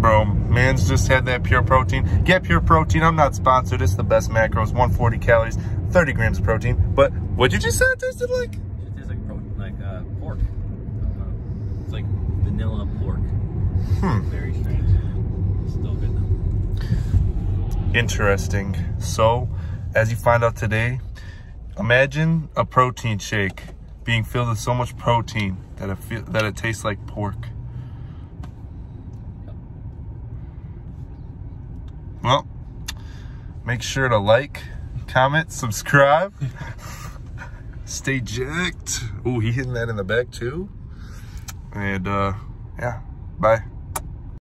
Bro, man's just had that pure protein. Get pure protein. I'm not sponsored. It's the best macros. 140 calories, 30 grams of protein. But what'd you just say it tasted like? It tastes like pro like uh, pork. I don't know. It's like vanilla pork. Hmm. Very strange. Still good though. Interesting. So, as you find out today, imagine a protein shake being filled with so much protein that it feel, that it tastes like pork. Well, make sure to like, comment, subscribe. Stay jacked. Oh, he hitting that in the back too. And uh yeah, bye.